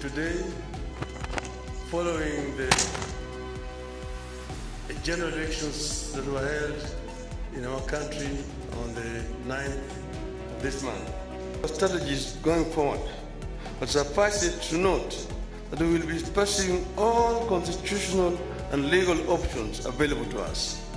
today, following the general elections that were held in our country on the 9th of this month. Our strategies going forward, but suffice it to note that we will be pursuing all constitutional and legal options available to us.